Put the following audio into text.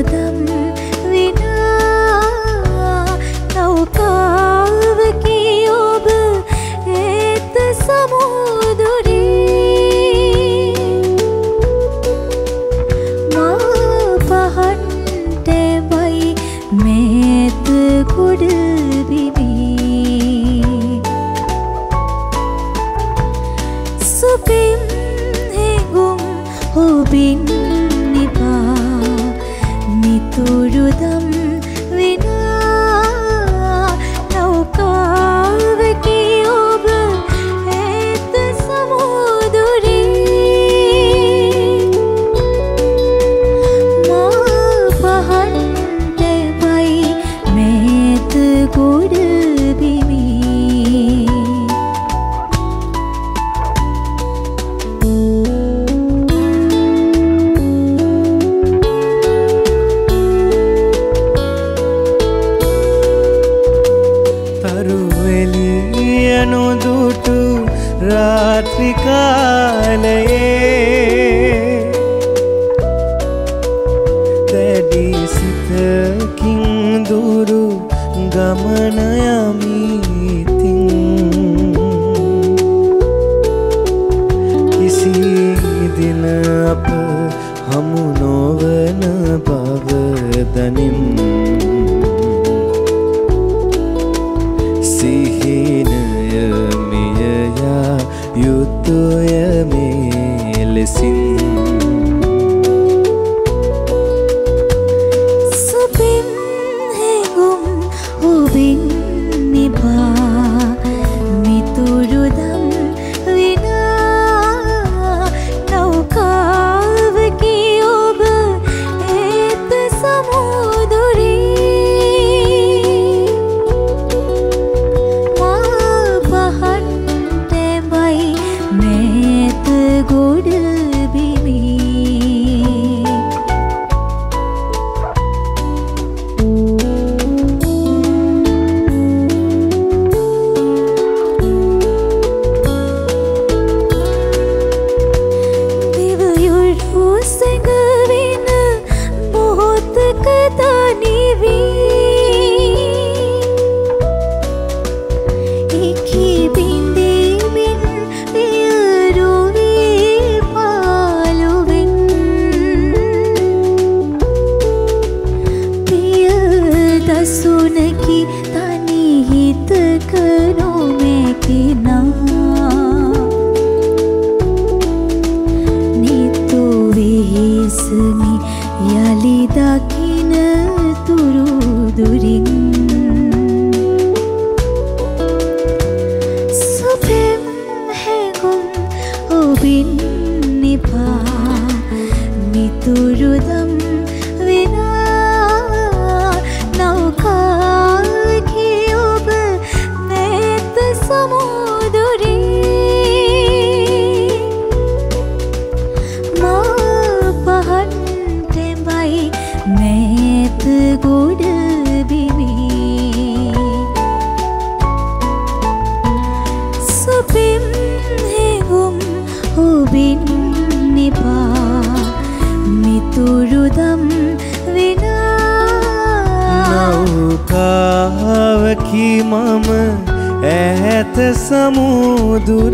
යුදම් විනා නෞකාවකි ඔබ ඒත සමුදුරී. මා පහන්ටබයි මේත කුඩ බිබී සුපිම් හෙගුම් හුබින්න dù ru tâm කාලයේ දැඩි සිතකින් දුරු ගමන යමිතින් කිසි දින අප හමු නොවන බව දනිම්. මෑත ගොඩ බිවී සුපිම් හෙවුම් හුබින් නිපා මිතුරුදම් නෞකාවකි මම ඇත සමුදුරේ